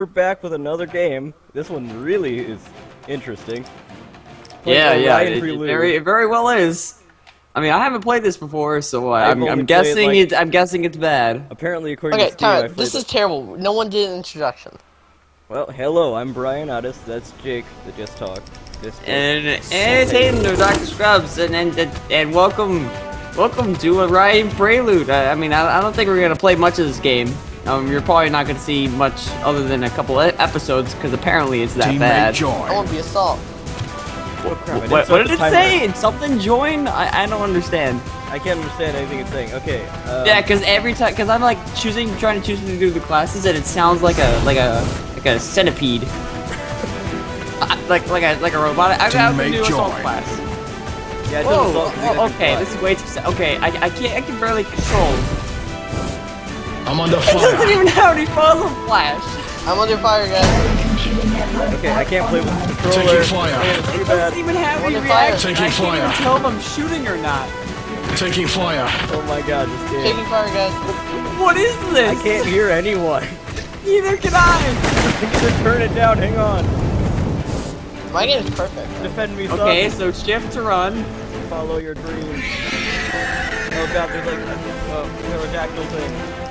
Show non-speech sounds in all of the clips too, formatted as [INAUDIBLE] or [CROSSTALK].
We're back with another game. This one really is interesting. Played Yeah, by yeah, it, it very, it very well is. I mean, I haven't played this before, so uh, I'm, only I'm guessing like- it. I'm guessing it's bad. Apparently, according Okay, to Steam, time. I've This is terrible. No one did an introduction. Well, hello, I'm Brionatus. That's Jake that just talked. This And and Hayden or Dr. Scrubs, and and and, and welcome, welcome to Orion Prelude. I, I mean, I, I don't think we're gonna play much of this game. Um, you're probably not gonna see much other than a couple episodes because apparently it's that Teammate bad. I join. want to be assault. oh, crap, What, set what did it timer. say? It's something join? I, I don't understand. I can't understand anything it's saying. Okay. Uh, Yeah, because every time, because I'm like choosing, trying to choose to do the classes, and it sounds like a like a like a centipede, [LAUGHS] like like a like a robot. I, I have to Teammate do assault class. Yeah, it doesn't Whoa! solve- oh, okay, fly. this is way too. se- Okay, I, I can't. I can barely control. I'm under It doesn't even have any muzzle flash. I'm under fire, guys. Okay, I can't play with the controller. Taking fire. Man, It bad. doesn't even have any Under fire. reaction. Taking I can't even fire. tell if I'm shooting or not. Taking fire. Oh my god, this game. Taking fire, guys. What is this? I can't hear anyone. Neither can I. [LAUGHS] I need to turn it down. Hang on. My game is perfect. Defend me, son. Okay, so shift to run. Follow your dreams. Oh god, there's like a oh, pterodactyl thing.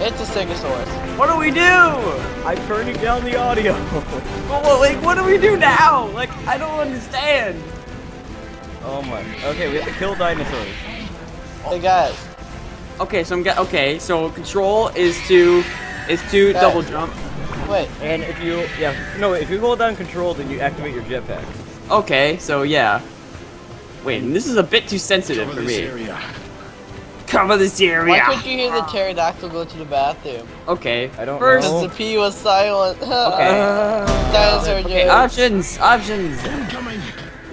It's a Stegosaurus. What do we do? I'm turning down the audio. [LAUGHS] Well, well, like, what do we do now? Like, I don't understand. oh my. Okay, we have to kill dinosaurs. Hey, guys. Okay, so I'm get. Okay, so control is to is to Guys. double jump. Wait. And if you, yeah, no, if you hold down control, then you activate your jetpack. Okay, so yeah. Wait, and this is a bit too sensitive Cover for this me. area. Cover this Why area. couldn't you hear the pterodactyl go to the bathroom? Okay. I don't First, know. Because the P was silent. [LAUGHS] Okay. Dinosaur Okay, jokes. options, options.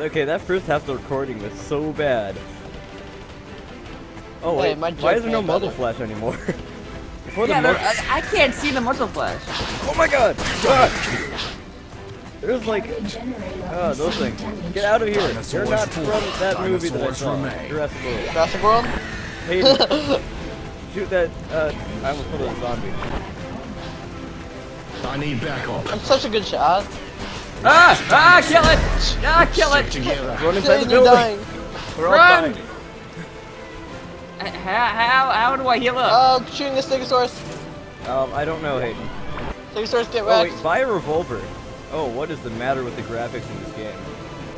Okay, that first half of the recording was so bad. Oh Hey, wait, my why is there no muzzle flash anymore? [LAUGHS] Before Yeah, there- muzzle- I, I can't see the muzzle flash. Oh my god! Ah! There's like, oh, those things. Get out of here! Dinosaurs You're not from that movie that I saw. remain. Jurassic World. Jurassic World? Hayden, [LAUGHS] shoot that. Uh, I almost put a zombie. I need backup. I'm such a good shot. Ah! Ah! Kill it! Ah! Kill it! together. Run inside the Hayden, you're building. dying. We're all Run! dying. Uh, How, how, how do I heal up? Oh, shooting the Stegosaurus. Um, I don't know, Hayden. Stegosaurus, get Oh wait, buy a revolver. Oh, what is the matter with the graphics in this game?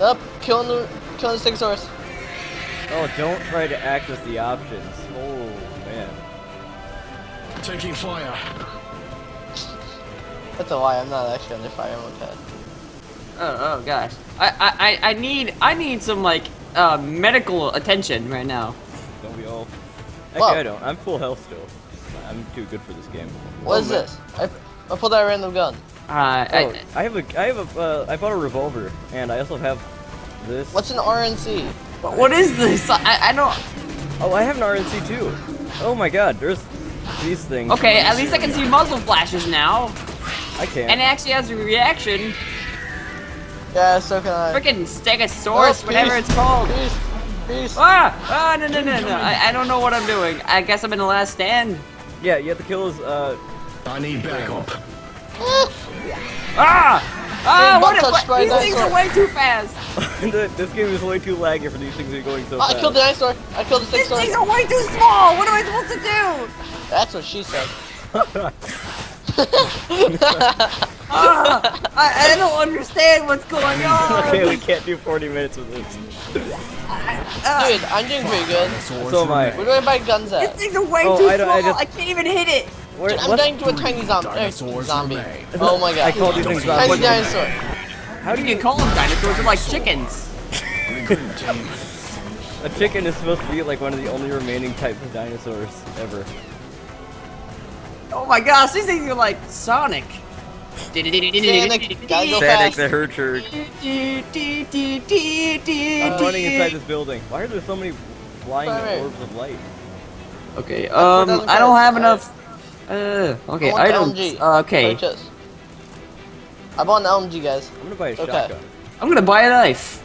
Up, killing the, killing the Stegosaurus. Oh, don't try to access the options. Oh man. Taking fire. That's a lie. I'm not actually under fire. I'm okay. Oh, oh gosh. I, I, I- I need, I need some like, uh, medical attention right now. Don't we all? Actually, Whoa. I don't. I'm full health still. I'm too good for this game. What is man. this? I, I pulled out a random gun. Uh, Oh, I, I have a, I have a, uh, I bought a revolver, and I also have this. What's an RNC? What is this? I, I don't. Oh, I have an RNC too. Oh my God, there's these things. Okay, at least I can see muzzle flashes now, I can't. and it actually has a reaction. Yeah, so can I. Freaking Stegosaurus, Oh, whatever it's called. Peace. Peace. Ah! Ah! No! No! No! No! I, I don't know what I'm doing. I guess I'm in the last stand. yeah, you have to kill his. Uh, I need backup. Ah! Ah! Being What? butt What? touched These things are way too fast. [LAUGHS] the- this game is way too laggy for these things to be going so Oh, I killed the dinosaur. I killed the These things Stegosaurus. are way too small. What am I supposed to do? That's what she said. [LAUGHS] Ah! I, I don't understand what's going [LAUGHS] on. okay, we can't do 40 minutes with this. Ah, Dude, I'm doing pretty good. Dinosaurs So am I. Where do I buy guns these at? things are way Oh, too I small. I I, can't even hit it. Where, Dude, I'm dying to a tiny zombie. er, zombie. remain. Oh my I god. call these things Tiny dinosaur. How do You you call them dinosaurs. They're like chickens. [LAUGHS] A chicken is supposed to be like one of the only remaining types of dinosaurs ever. Oh my gosh, these things are like Sonic. Sonic, [LAUGHS] gotta go Sonic the Hedgehog. I'm running inside this building. Why are there so many flying orbs of light? Okay, um, I don't have enough. Uh, okay, I want the items. LMG. Uh, okay, Purchase. I bought an LMG, guys. I'm gonna buy a Okay. shotgun. I'm gonna buy a knife.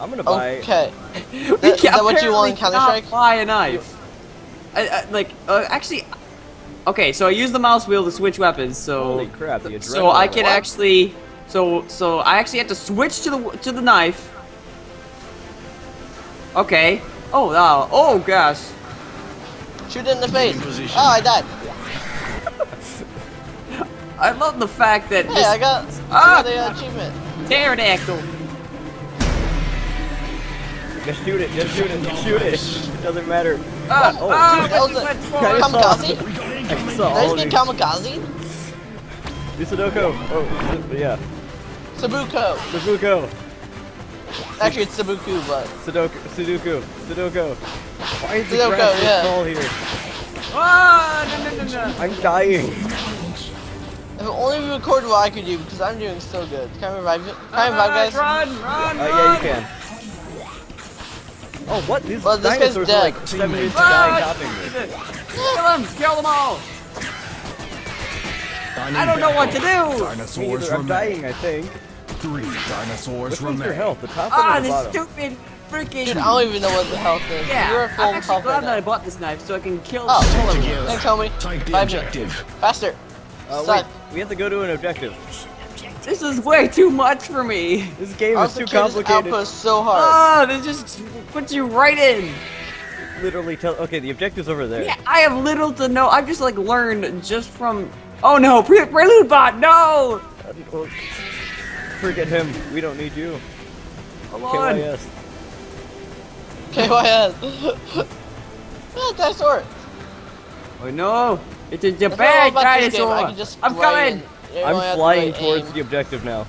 I'm gonna buy. Okay. [LAUGHS] We Is that what you want in apparently Counter-Strike? Buy a knife. I, I, like, uh, actually, Okay, so I use the mouse wheel to switch weapons. So Holy crap, the so I adrenaline. can actually so so I actually have to switch to the to the knife. Okay. Oh wow. Oh gosh. Shoot it in the face. position. Oh, I died. I love the fact that Hey, I got, Ah! I got the uh, achievement. pterodactyl. Just shoot it, just shoot it, just shoot it. It doesn't matter. Ah, Oh, ah, dude, that was you a- went for? I saw- Kamikaze? I saw all just of get you. kamikaze? Do Sudoku. Oh, yeah. Sabuko. Sudoku. Actually, it's Sabuku, but Sudoku. Sudoku. Sudoku. Why is the Sudoku, grass so yeah. tall here? Ah, no, no, no, no. I'm dying. If only we recorded what I could do, because I'm doing so good. Can I revive it? Can I revive Ah, guys? Run, run, Uh, run. yeah, you can. Oh, what? These Well, this guy's dinosaurs are dead. like seven minutes to Ah, die topping me. Kill them! Kill them all! I don't know what to do! Dinosaurs neither. I'm dying, I think. Three dinosaurs Which one's your health? The top Ah, one or the this stupid freaking. Dude, I don't even know what the health is. yeah, You're a full I'm actually glad right that I bought this knife so I can kill Oh. all of them. Together. Thanks, homie. Take the Five minutes. objective. Faster. Uh, wait, Suck. We have to go to an objective. This is way too much for me. This game is too kill this complicated. outpost so hard. Ah, this just puts you right in. Literally tell. Okay, the objective's over there. Yeah, I have little to no. I've just like learned just from. Oh no, Pre- Prelude Bot, no! Uh, Forget him. We don't need you. Come on. KYS. KYS. ah, [LAUGHS] dinosaur. Oh no, it's a That's what I love bad about this game. dinosaur. I can just I'm coming. and you only have I'm flying like, towards aim. the objective now.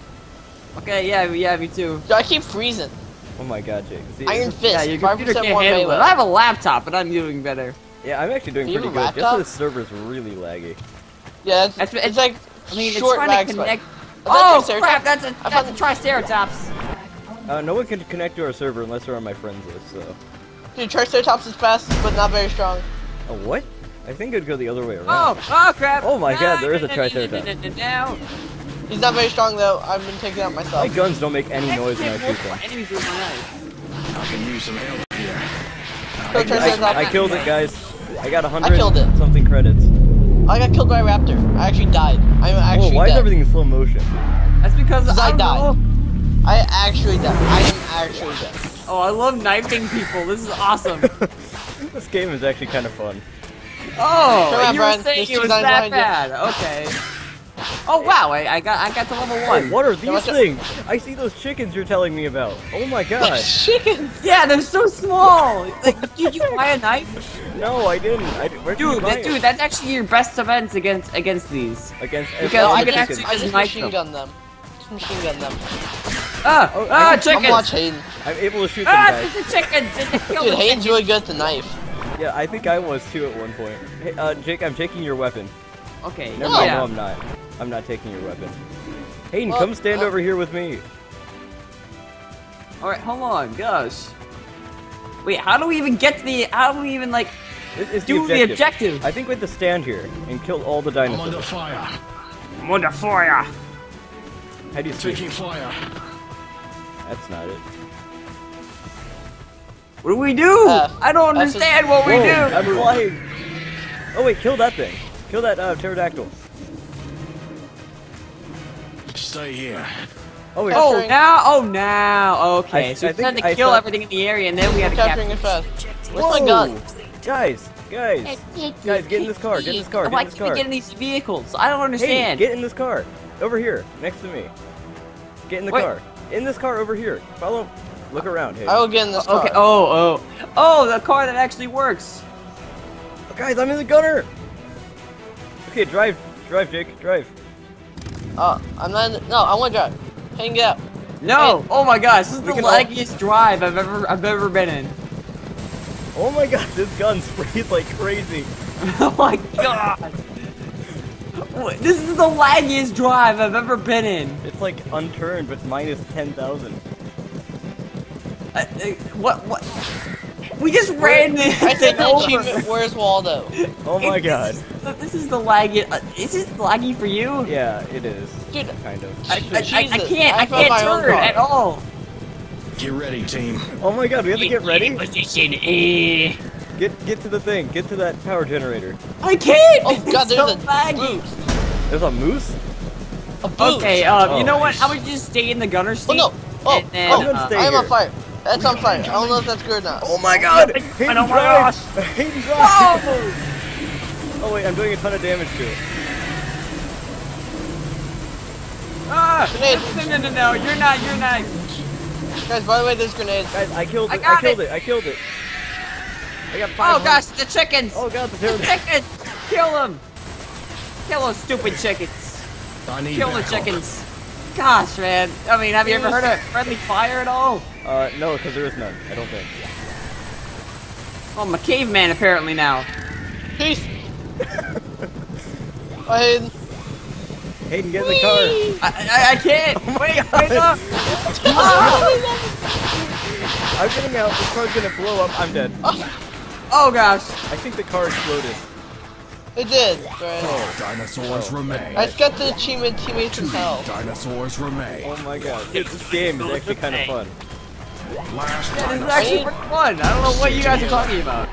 Okay, yeah, yeah, me too. Dude, I keep freezing. Oh my god, Jake. See, Iron Fist. Yeah, your computer can't handle it. I have a laptop, but I'm doing better. Yeah, I'm actually doing Do pretty have a good. Just so laptop? server's really laggy. Yeah, it's, it's, it's- like I mean, short it's trying lag to spike. connect. Is Oh Triceratops? crap! That's a I that's a Triceratops. Uh, no one can connect to our server unless they're on my friends list. So. Dude, Triceratops is fast, but not very strong. Oh what? I think it'd go the other way around. Oh, oh crap! Oh my God, there is a Triceratops. Now, He's not very strong though. I've been taking out myself. My guns don't make any noise when I shoot them. Enemies with my knife. I can use some help here. Kill I, Triceratops. I killed it, guys. I got a hundred killed it. something credits. I got killed by a raptor. I actually died. I'm Whoa, actually why is everything in slow motion? That's because Because I I died. know. I actually died. I am actually dead. Oh, I love knifing people. This is awesome. [LAUGHS] this game is actually kind of fun. Oh, Come on, you were saying There's it was that behind bad. Okay. Oh wow, I, I got I got to level Oh, one. what are these things? I see those chickens you're telling me about. Oh my [LAUGHS] god. Chickens. Yeah, they're so small. Like, did you buy a knife? No, I didn't. I, where did you Dude, buy that, dude, that's actually your best defense against against these. Against Because all I can chickens. actually- I Just just machine them. gun them. Just machine gun them. Ah, Oh, I ah, can- I'm watching. I'm able to shoot them, Ah, guys. it's a chicken. It's a kill Dude, the Hayden's really good at the knife. Yeah, I think I was too at one point. Hey, uh, Jake, I'm taking your weapon. Okay, Never No. mind, yeah. no, I'm not. I'm not taking your weapon. Hayden, Well, come stand uh, over here with me. All right, hold on, gosh. Wait, how do we even get to the? How do we even like This is do the the objective. objective? I think we have to stand here and kill all the I'm under fire. I'm under fire. How do you see? Taking fire. That's not it. What do we do? Uh, I don't that's just- understand what we Whoa, do. I'm flying. Oh wait, kill that thing. Kill that uh, pterodactyl. Stay here. Oh wait. Oh, now, oh, now, okay. I- so we had think to I kill saw- everything in the area, and then we have to capturing capture. it fast. Where's my gun? Guys, guys. Guys, get in this car, get in this car, get Why in this can't we get in these vehicles? I don't understand. Hey, understand. get in this car. Over here, next to me. Get in the Wait. car. In this car over here. Follow. Look around. Hey. I will get in this car. okay. Oh, oh, oh, the car that actually works. Guys, I'm in the gunner. Okay, drive, drive, Jake, drive. Oh, I'm not. In, no, I want to drive. Hang it out. No. Hey, Oh my gosh, this is we the laggiest drive I've ever I've ever been in. Oh my god, this gun sprays like crazy. [LAUGHS] oh my god. What- This is the laggiest drive I've ever been in. It's like unturned, but minus 10,000. Uh, uh, what? What? We just ran this I thing said the over. achievement. Where's Waldo? [LAUGHS] Oh my It- god. This, this is the laggy. Uh, is this laggy for you? Yeah, it is. Dude, Kind of. I, I, I, I can't. I I can't turn at all. Get ready, team. Oh my god, we have to get ready? Position. Eh. Get get to the thing. Get to that power generator. I can't. Oh god, there's so a laggy. boost. There's a moose. A boost. Okay, uh, Oh. you know what? How about you just stay in the gunner Oh seat? no! Oh, and then, oh, I'm gonna uh, stay I am on here. fire. That's on fire. I don't know if that's good or not. Oh my god! Hayden oh my drive! gosh. Hayden drive! Whoa! Oh wait, I'm doing a ton of damage to it. Ah! Grenade. No, no, no, no, you're not, you're not. Guys, by the way, there's grenades. Guys, I killed it. I, got killed it. it. I killed it. I got five. Oh gosh, the chickens! Oh god, the the chickens! Kill them! Kill those stupid chickens! I Kill the backup. chickens! Gosh, man. I mean, have you ever heard of [LAUGHS] friendly fire at all? Uh, no, because there is none. I don't think. Oh, I'm a caveman apparently now. Peace. [LAUGHS] Bye, Hayden. Hayden, get in the car. I, I, I can't! Oh wait, wait up! [LAUGHS] I'm getting out. The car's gonna blow up. I'm dead. Oh gosh! I think the car exploded. It did. Brian. Oh, Dinosaurs remain. I just got the achievement teammates Two in hell. dinosaurs remain. oh my god. This game is actually kind of fun. Last This is actually pretty fun. I don't know what you guys are talking about.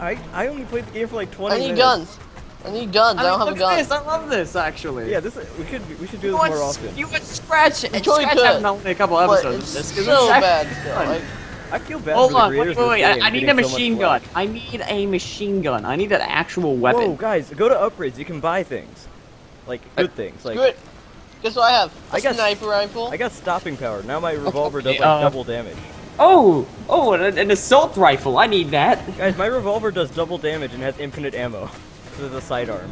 I I only played the game for like 20 I need minutes. guns. I need guns. I, I don't have a gun. this. I love this actually. Yeah, this we should we should do You this would, more often. you would scratch and totally scratch could, having only a couple But episodes. it's of this, 'cause so it's bad still. Like, I feel bad Hold for the on, wait, wait, wait. I, I need a machine flack. gun. I need a machine gun. I need an actual weapon. Whoa, guys, go to upgrades. You can buy things, like good things. Like good. Guess what I have? A I got- sniper rifle. I got stopping power. Now my revolver does like uh, double damage. Oh, oh, an, an assault rifle. I need that. Guys, my revolver does double damage and has infinite ammo. [LAUGHS] With a sidearm.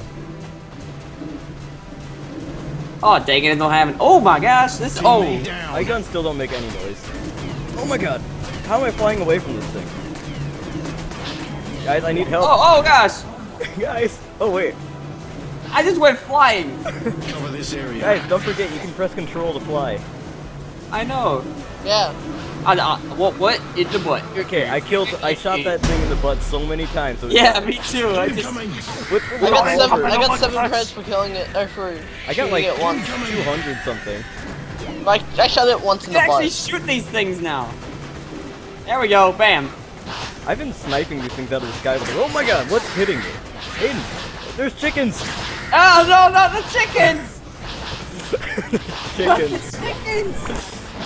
Oh, dang it, I don't have it. Oh my gosh, this. Oh, My guns still don't make any noise. Oh my god. How am I flying away from this thing? Guys, I need help. oh, oh gosh. [LAUGHS] Guys. Oh wait. I just went flying. [LAUGHS] Cover this area. Guys, don't forget you can press control to fly. I know. Yeah. Uh, uh, what? What? In the butt. Okay, I killed I shot that thing in the butt so many times. so it's- Yeah, me too. I just. Incoming. With, I got seven. I got seven gosh. credits for killing it. Or for I got like it once. 200 something. I, I shot it once in You the actually shoot these things now. There we go. Bam. I've been sniping these things out of the sky. With, oh my god, what's hitting me? Aiden, there's chickens! Oh no, [LAUGHS] not the chickens. chickens. chickens.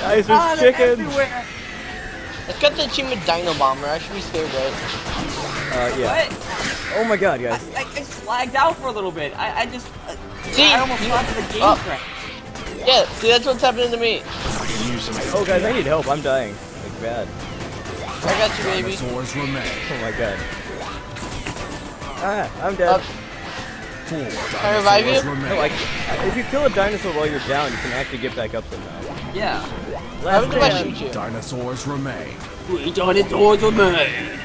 Guys, there's they're chickens! everywhere. It's got the achievement Dino Bomber. I should be scared, right? Uh, yeah. What? Oh my god, guys. I, I just lagged out for a little bit. I, I just. Uh, See, I almost you- got to the game oh. crash. Yeah. See, that's what's happening to me. I can use some help. Oh guys, I need help. I'm dying. Like bad. I got you, baby. Dinosaurs remain. Oh my god. Ah, I'm dead. Four I revive dinosaurs you? remain. no, like, if you kill a dinosaur while you're down, you can actually get back up somehow. Yeah. Last did I stand. shoot you? Dinosaurs remain. We dinosaurs are made.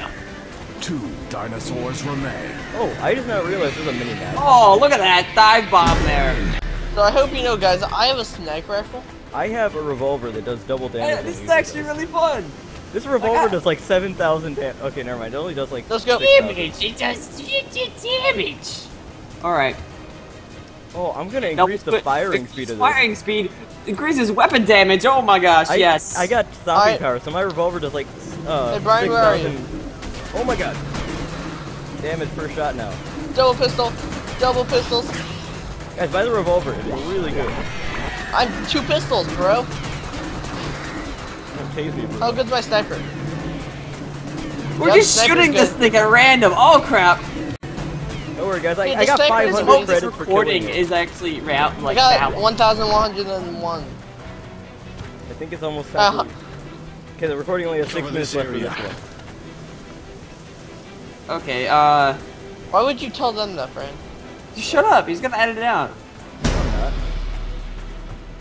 Two dinosaurs remain. Oh, I did not realize there's a mini map. Oh, look at that dive bomb there. So I hope you know, guys. I have a sniper rifle. I have a revolver that does double damage. Hey, this is actually really fun. This revolver got- does like 7,000 damage. Okay, never mind. It only does like. Let's go. 6,000. It does damage. All right. Oh, I'm gonna Now, increase the firing speed of this. Firing speed increases weapon damage. Oh my gosh, I, yes. I got stopping Alright. power, so my revolver does like uh, Hey, Brian, where are you? 6,000 Oh my god. Damage per shot now. Double pistol. Double pistols. Guys, buy the revolver. It's really good. I'm two pistols, bro. Don't me. How good's my sniper? We're Yeah, just shooting this thing at random. Oh crap. Don't worry, guys. I, Hey, I got sniper is 500. This credits for recording killing it. is actually route I like got that. 1,101. I think it's almost time. Uh-huh. to- Okay, the recording only has six Cover minutes this left for this one. Okay, uh, Why would you tell them that, Fran? shut up. He's gonna edit it out.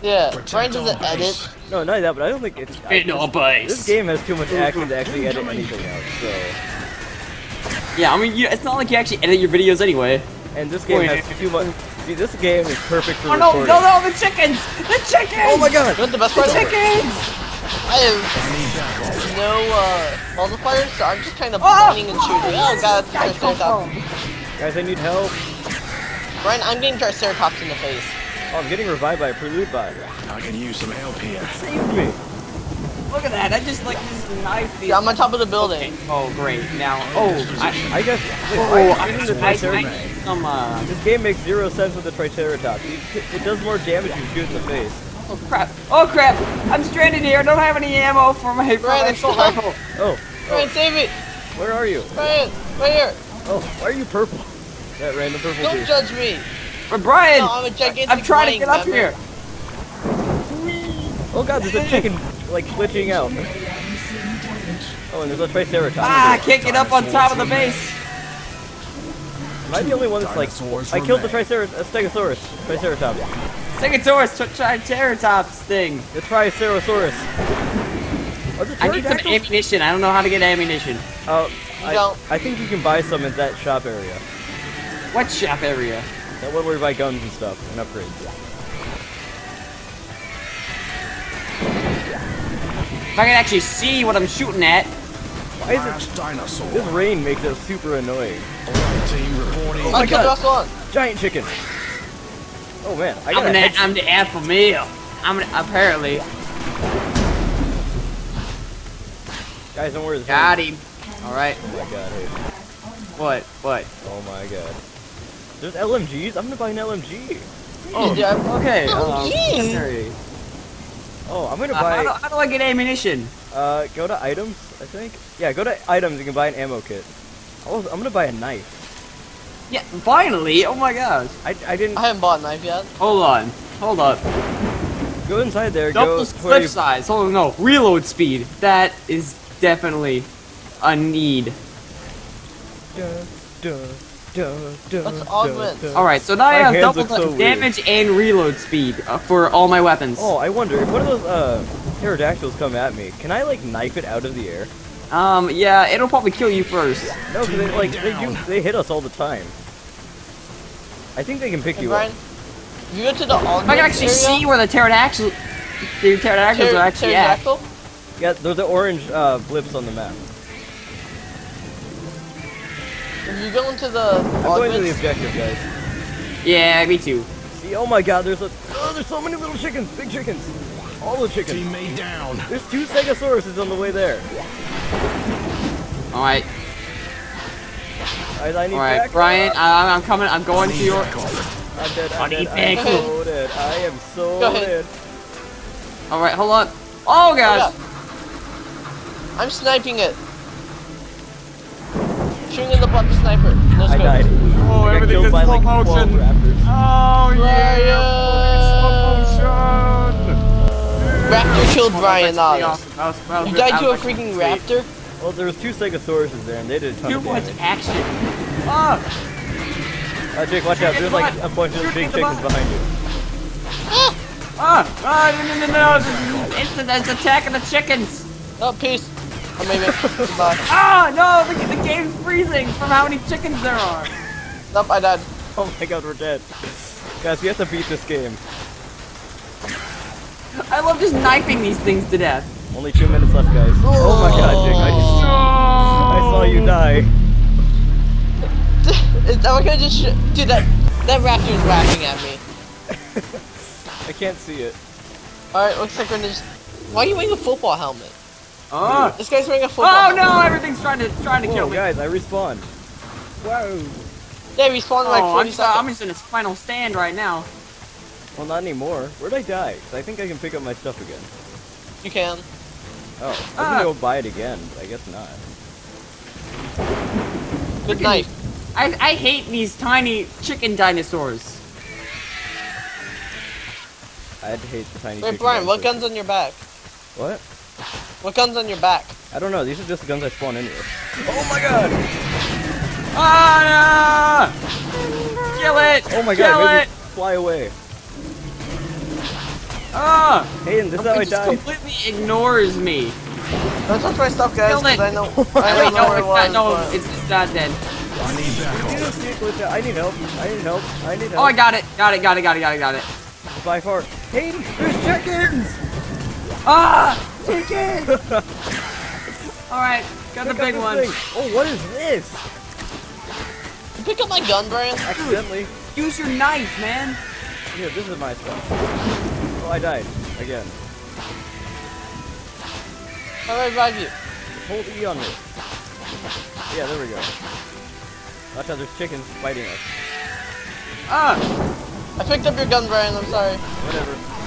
Yeah, Protect Fran doesn't edit. No, not that, but I don't think it's. I, In our this, base. this game has too much action to actually edit anything out. So, Yeah, I mean, you, it's not like you actually edit your videos anyway. and this game Wait. has too much. See, this game is perfect for Oh no, recording. no, no, the chickens! The chickens! Oh my god! You know the best The part is? chickens! I have no uh, multipliers, so I'm just kind of Oh! pointing and shooting. Oh god, that's Triceratops. Guys, I need help. Brian, I'm getting Triceratops in the face. Oh, I'm getting revived by a prelude bot. I can use some help here. Save me! Look at that. I just like just knife these. Yeah, I'm on top of the building. Okay. Oh great. Now. Oh. I. I guess. Wait, Oh, why I, you the I, I Triceratops? need some. Uh. This game makes zero sense with the Triceratops. You- It does more damage if you shoot in the face. Oh crap. Oh crap. I'm stranded here. I don't have any ammo for my, for my Brian, assault [LAUGHS] stop. rifle. Oh, Brian, save it! where are you? Brian, right here! Oh, why are you purple? That random purple Don't dude. judge me! But Brian, No, I'm a gigantic I'm trying to get up remember? here. Oh god, there's a chicken like glitching out. Oh, and there's a Triceratops. Ah, I can't get up on top of the base. Am I the only one that's like? Dinosaurs I killed the remain. Tricer- uh, Stegosaurus. Triceratops. Stegosaurus, tri- Triceratops thing. The Triceratosaurus. Are I need some ammunition. I don't know how to get ammunition. Oh, I, don't. I think you can buy some in that shop area. What shop area? That one where you buy guns and stuff and upgrades. If I can actually see what I'm shooting at. Why is Last it? dinosaur. This rain makes it super annoying. Team reporting. Oh my I killed the God. last! Giant chicken. Oh man, I I'm, got an, a a- I'm the alpha male. I'm an, apparently. Guys, don't worry. this Got him. All right. Oh my god. Hey. What? What? Oh my god. There's LMGs. I'm gonna buy an LMG. Oh, Yeah, okay. Oh, um, yeah. secondary. Oh, I'm gonna Uh, how, do, buy. how do I get ammunition? Uh, go to items. I think. Yeah, go to items. You can buy an ammo kit. Oh, I'm gonna buy a knife. Yeah, finally. Oh my gosh. I, I didn't I haven't bought a knife yet. Hold on. Hold up. go inside there. Double go clip size. Hold on, no. Reload speed. That is definitely a need. Duh, dun, dun, dun, Let's augment. Alright, so now I have double look so the damage and reload speed uh, for all my weapons. Oh, I wonder if one of those uh pterodactyls come at me. Can I like knife it out of the air? Um, yeah, it'll probably kill you first. No, 'cause they like they do. [LAUGHS] They hit us all the time. I think they can pick Hey, you Brian, up. you go to the augment I can actually area, see where the pterodactyl, the pterodactyls pter- are actually at. pterodactyl, Yeah, there's the orange uh, blips on the map. You go into the I'm going to the objective, guys. Yeah, me too. See, oh my God, there's a oh, there's so many little chickens, big chickens, all the chickens. Teammate down. There's two Stegosauruses on the way there. Alright, I, I need alright, backup. Brian, I, I'm coming, I'm going to your... I'm dead. I'm I dead. I'm so dead. I am so Go ahead. dead. Alright, hold on. Oh gosh! I'm sniping it. Shooting in the butt the sniper. No I scope. died. Oh, I got everything's in slow like 12 motion. raptors. Oh yeah, Raptor killed Brian Brian, Oz. You died to a freaking raptor? Well, there was two Stegosauruses there, and they did a ton Too of much damage. action. Ah! Uh, Jake, watch out. There's like a bunch of big chickens behind you. Ah! Ah! No! No! No! no. It's, it's, it's attacking the chickens. Oh, peace. Or maybe. Goodbye. [LAUGHS] Ah! No! The, the game's freezing from how many chickens there are. Nope, I died. Oh my god, we're dead. Guys, we have to beat this game. I love just knifing these things to death. Only two minutes left, guys. Oh my god, Jake, I, just, I saw you die. Is, am I gonna just sh Dude, that, that raptor is laughing at me. [LAUGHS] I can't see it. Alright, looks like we're gonna just... Why are you wearing a football helmet? Ah! This guy's wearing a football Oh no! Everything's trying to trying to kill Whoa, me. guys, I respawned. Whoa. Yeah, he spawned in like Oh, 40 I'm, just, I'm just in his final stand right now. Well, not anymore. Where'd I die? I think I can pick up my stuff again. You can. Oh, I'm Ah. gonna go buy it again. I guess not. Good night. I, I hate these tiny chicken dinosaurs. I had to hate the tiny Wait, chicken Brian, what gun's on your back? What? What gun's on your back? I don't know. These are just the guns I spawn in with. Oh my god! Ah! Kill it! Oh my Kill god, maybe it! fly away. Ah! Hayden, this is how I It just died. completely ignores me. Don't touch my stuff, guys, Kill it. because I know, [LAUGHS] I Wait, don't know no, where it it's was. not, no, but- it's, it's not dead. I need backup. You see it glitch out. I need help. I need help. I need help. Oh, I got it, got it, got it, got it, got it, got it. By far. Hayden, there's chickens! Ah! Chicken! [LAUGHS] Alright, got the Pick up big this one. thing. Oh, what is this? You pick up my gun, Brian? Accidentally. Use your knife, man. Here, this is my stuff. Oh, I died. Again. How do I revive you? Hold E on me. Yeah, there we go. Watch out, there's chickens fighting us. Ah! I picked up your gun, Brian. I'm sorry. Whatever.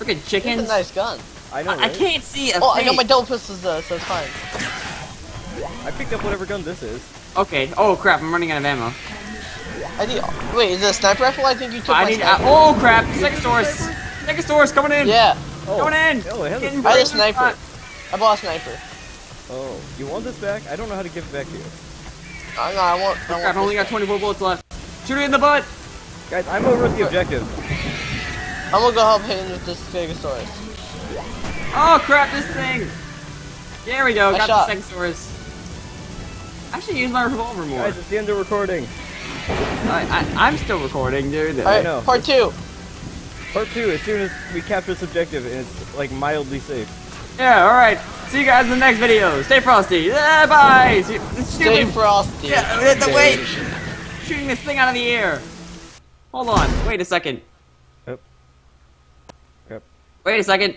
Freaking It's chickens. a nice gun. I know, I, I can't see a Oh, I got my double pistols though, so it's fine. I picked up whatever gun this is. Okay. Oh crap! I'm running out of ammo. I need. Wait, is it a sniper rifle? I think you took I my need. Uh, sniper. oh crap! Stegosaurus. Stegosaurus coming in. Yeah, Oh. Coming in. Oh, it has Getting a I had a sniper. shot. I bought a sniper. Oh, you want this back? I don't know how to give it back to you. Uh, no, I want. I want Crap! Only got 24 bullets left. Shoot it in the butt. Guys, I'm over at the objective. Guy. I'm gonna go help Hayden with this Stegosaurus. Oh crap! This thing. There we go. I got shot. the Stegosaurus. I should use my revolver more. Guys, it's the end of recording. I, I, I'm still recording, dude. Alright, know. part two. Part two, as soon as we capture this objective and it's like mildly safe. Yeah, alright. See you guys in the next video. Stay frosty. Yeah, bye. See- Stay frosty. Yeah, the wait. Shooting this thing out of the air. Hold on. Wait a second. Wait a second.